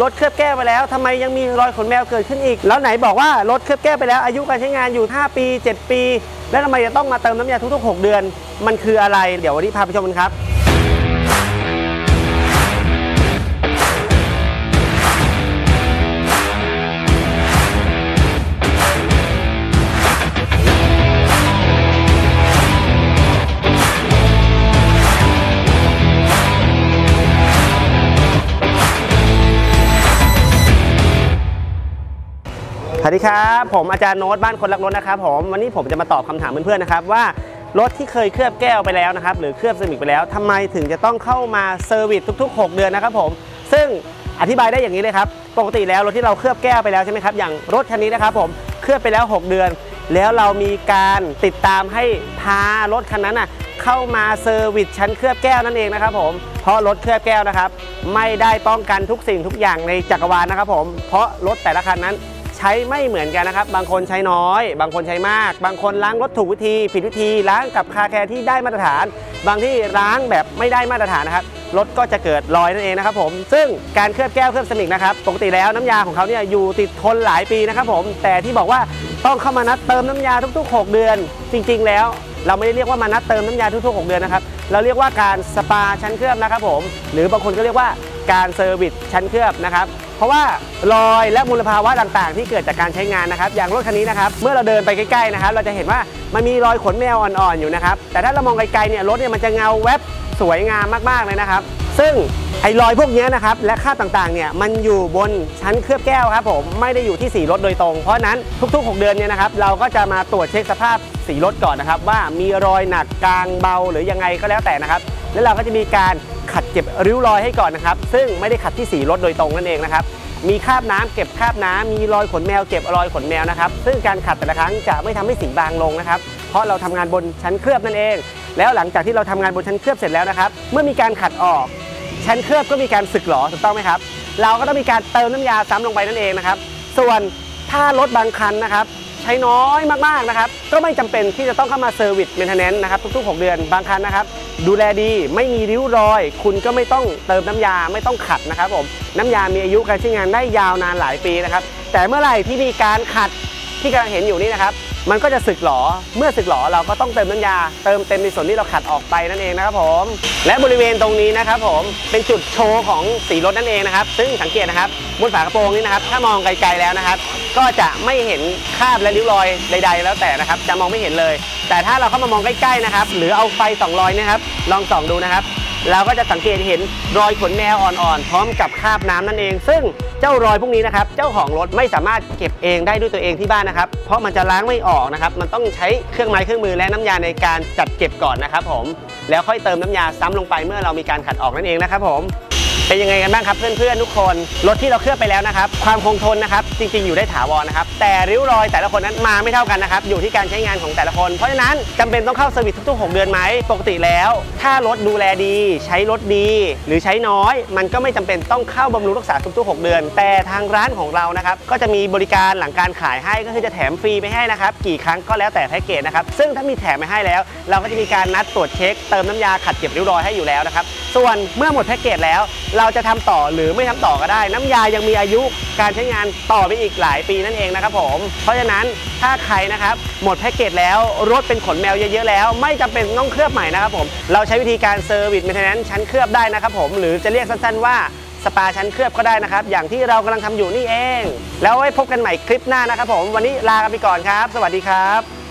รถเคลือบแก้วไปแล้วทำไมยังมีรอยขนแมวเกิดขึ้นอีก แล้วไหนบอกว่ารถเคลือบแก้วไปแล้ว อายุการใช้งานอยู่ 5 ปี 7 ปี แล้วทำไมจะต้องมาเติมน้ำยาทุกๆ 6 เดือน มันคืออะไร เดี๋ยววันนี้พาไปชมกันครับ สวัสดีครับ ผมอาจารย์โน้ตบ้านคนรักรถนะครับผมวันนี้ผมจะมาตอบคำถามเพื่อนๆนะครับว่ารถที่เคยเคลือบแก้วไปแล้วนะครับหรือเคลือบเซรามิกไปแล้วทำไมถึงจะต้องเข้ามา service ทุก ๆ 6 เดือนนะครับผมซึ่งอธิบายได้อย่างนี้เลยครับปกติแล้วรถที่เราเคลือบแก้วไปแล้วใช่ไหมครับอย่างรถคันนี้นะครับผมเคลือบไปแล้ว 6 เดือน แล้วเรามีการติดตามให้พารถคันนั้นน่ะเข้ามา service ชั้นเคลือบแก้วนั่นเองนะครับผมเพราะรถเคลือบแก้วนะครับไม่ได้ป้องกันทุกสิ่งทุกอย่างในจักรวาลนะครับผมเพราะรถแต่ละคันนั้น ใช้ไม่เหมือนกันนะครับ บางคนใช้น้อย บางคนใช้มาก บางคนล้างรถถูกวิธีผิดวิธีล้างกับ car care ที่ได้มาตรฐาน บางที่ล้างแบบไม่ได้มาตรฐานนะครับรถก็จะเกิดรอยนั่นเองนะครับผม ซึ่งการเคลือบแก้วเคลือบเซรามิกนะครับปกติแล้วน้ำยาของเขาเนี่ยอยู่ติดทนหลายปีนะครับผมแต่ที่บอกว่าต้องเข้ามานัดเติมน้ำยาทุกๆ 6 เดือน จริง ๆ แล้วเราไม่ได้เรียกว่ามานัดเติมน้ำยาทุกๆ 6 เดือนนะครับเราเรียกว่าการสปาชั้นเคลือบนะครับผม หรือบางคนก็เรียกว่าการเซอร์วิสชั้นเคลือบนะครับ ราะว่ารอยและมลภาวะต่างๆ ที่เกิดจากการใช้งานนะครับ อย่างรถคันนี้นะครับ เมื่อเราเดินไปใกล้ๆนะครับ เราจะเห็นว่ามันมีรอยขนแมวอ่อนๆอยู่นะครับ แต่ถ้าเรามองไกลๆเนี่ยรถเนี่ยมันจะเงาแวบสวยงามมากๆเลยนะครับ ซึ่งไอ้รอยพวกนี้นะครับและคราบต่างๆเนี่ยมันอยู่บนชั้นเคลือบแก้วครับผมไม่ได้อยู่ที่สีรถโดยตรง เพราะฉะนั้นทุกๆ 6 เดือนเนี่ยนะครับเราก็จะมาตรวจเช็คสภาพสีรถก่อนนะครับ ว่ามีรอยหนักกลางเบาหรือยังไงก็แล้วแต่นะครับ แล้วเราก็จะมีการ ขัดเก็บริ้วรอยให้ก่อนนะครับ ซึ่งไม่ได้ขัดที่สีรถโดยตรงนั่นเองนะครับ มีคราบน้ำเก็บคราบน้ำมีรอยขนแมวเก็บรอยขนแมวนะครับ ซึ่งการขัดแต่ละครั้งจะไม่ทำให้สีบางลงนะครับ เพราะเราทำงานบนชั้นเคลือบนั่นเอง แล้วหลังจากที่เราทำงานบนชั้นเคลือบเสร็จแล้วนะครับ เมื่อมีการขัดออก ชั้นเคลือบก็มีการสึกหรอถูกต้องไหมครับ เราก็ต้องมีการเติมน้ำยาซ้ำลงไปนั่นเองนะครับ ส่วนถ้ารถบางคันนะครับ ใช้น้อยมากๆนะครับ ก็ไม่จำเป็นที่จะต้องเข้ามา service maintenance นะครับทุกๆ 6 เดือนบางคันนะครับ ดูแลดีไม่มีริ้วรอย คุณก็ไม่ต้องเติมน้ำยาไม่ต้องขัดนะครับผมน้ำยามีอายุการใช้งานได้ยาวนานหลายปีนะครับแต่เมื่อไหร่ที่มีการขัด ที่กำลังเห็นอยู่นี่นะครับมันก็จะสึกหรอเมื่อสึกหรอเราก็ต้องเติมน้ำยา เติมเต็มในส่วนที่เราขัดออกไปนั่นเองนะครับผม และบริเวณตรงนี้นะครับผมเป็นจุดโชว์ของสีรถนั่นเองนะครับ ซึ่งสังเกตนะครับบนฝากระโปรงนี้นะครับ ถ้ามองไกลๆแล้วนะครับ ก็จะไม่เห็นคราบและริ้วรอยใด ๆ แล้วแต่นะครับ จะมองไม่เห็นเลย แต่ถ้าเราเข้ามามองใกล้ๆนะครับ หรือเอาไฟส่องรอยนะครับ ลองส่องดูนะครับ เราก็จะสังเกตเห็นรอยขนแมวอ่อนๆพร้อมกับคราบน้ำนั่นเอง ซึ่ง เจ้ารอยพวกนี้นะครับ เจ้าของรถไม่สามารถเก็บเองได้ด้วยตัวเองที่บ้านนะครับ เพราะมันจะล้างไม่ออกนะครับ มันต้องใช้เครื่องไม้เครื่องมือและน้ำยาในการจัดเก็บก่อนนะครับผม แล้วค่อยเติมน้ำยาซ้ำลงไปเมื่อเรามีการขัดออกนั่นเองนะครับผม เป็นยังไงกันบ้างครับเพื่อนๆทุกคนรถที่เราเคลือบไปแล้วนะครับ ความคงทนนะครับจริงๆอยู่ได้ถาวรนะครับแต่ริ้วรอยแต่ละคนนั้นมาไม่เท่ากันนะครับอยู่ที่การใช้งานของแต่ละคน เพราะฉะนั้นจำเป็นต้องเข้า service ทุกๆ 6 เดือนไหมปกติแล้ว ถ้ารถดูแลดี ใช้รถดี หรือใช้น้อย มันก็ไม่จำเป็นต้องเข้าบำรุงรักษาทุกๆ 6 เดือน แต่ทางร้านของเรานะครับก็จะมีบริการหลังการขายให้ก็คือจะแถมฟรีไปให้นะครับกี่ครั้งก็แล้วแต่แพ็กเกจนะครับซึ่งถ้ามีแถมไปให้แล้ว เราก็จะมีการนัดตรวจเช็คเติมน้ำยาขัดเก็บริ้วรอยให้อยู่แล้วนะครับส่วนเมื่อหมดแพ็กเกจแล้วเราจะทำต่อหรือไม่ทำต่อก็ได้ น้ำยายังมีอายุการใช้งานต่อไปอีกหลายปีนั่นเองนะครับผม เพราะฉะนั้นถ้าใครนะครับหมดแพ็กเกจแล้วรถเป็นขนแมวเยอะๆแล้ว ไม่จำเป็นต้องเคลือบใหม่นะครับผมเราใช้วิธีการ service maintenance ชั้นเคลือบได้นะครับผมหรือจะเรียกสั้นๆว่าสปาชั้นเคลือบก็ได้นะครับ อย่างที่เรากำลังทำอยู่นี่เอง แล้วไว้พบกันใหม่คลิปหน้านะครับผมวันนี้ลากันไปก่อนครับ สวัสดีครับ